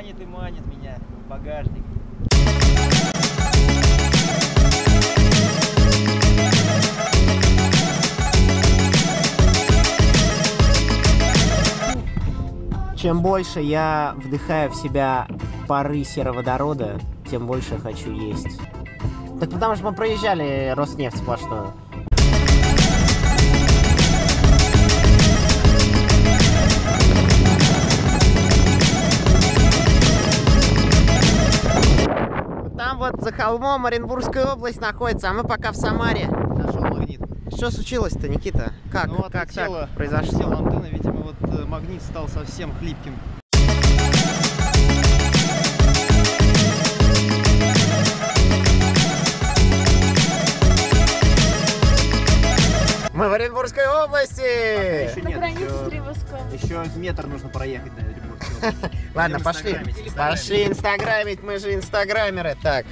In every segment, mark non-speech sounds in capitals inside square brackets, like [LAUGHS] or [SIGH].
манит и манит меня в багажник. Чем больше я вдыхаю в себя пары сероводорода, тем больше хочу есть. Так потому что мы проезжали Роснефть сплошную. Вот за холмом Оренбургская область находится, а мы пока в Самаре. Нашел магнит. Что случилось-то, Никита? Как, Ну, как отлетела- так произошло? отлетела антенна, видимо, вот э, магнит стал совсем хлипким. Мы в Оренбургской области! Еще На нет, границе с еще, Римовской. еще метр нужно проехать области. [LAUGHS] Ладно, пошли. Пошли инстаграмить, мы же инстаграмеры. Так,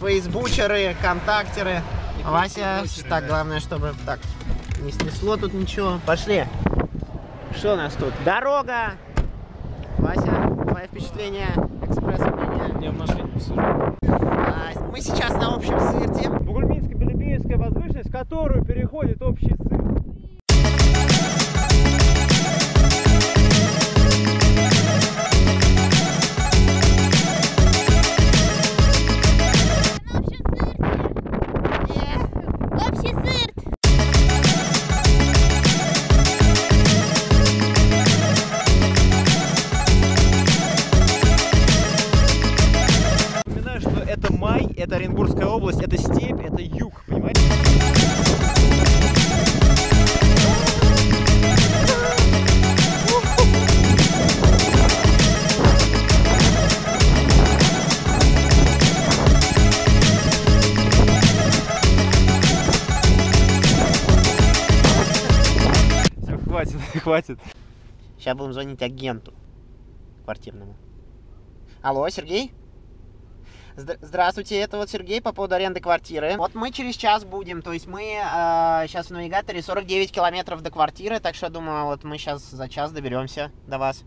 фейсбучеры, контактеры. Вася, так, главное, чтобы так не снесло тут ничего. Пошли. Что у нас тут? Дорога. Вася, твои впечатления, экспресс мнения. Я в машине посижу. А, мы сейчас на общем сырте. Бугульминская Белебеевская возвышенность, в которую переходит общий сын. Это Оренбургская область, это степь, это юг, понимаете? Хватит, [LAUGHS] хватит. Сейчас будем звонить агенту квартирному. Алло, Сергей? Здра- Здравствуйте, это вот Сергей по поводу аренды квартиры. Вот мы через час будем, то есть мы сейчас в навигаторе 49 километров до квартиры, так что я думаю, вот мы сейчас за час доберемся до вас.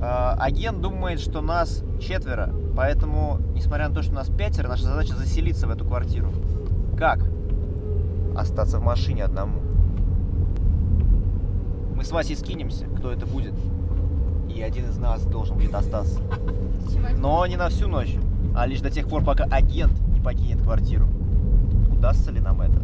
Э, Агент думает, что нас четверо, поэтому, несмотря на то, что нас пятеро, наша задача заселиться в эту квартиру. Как? Остаться в машине одному. Мы с Васей скинемся, кто это будет. И один из нас должен будет остаться. Но не на всю ночь, а лишь до тех пор, пока агент не покинет квартиру. Удастся ли нам это?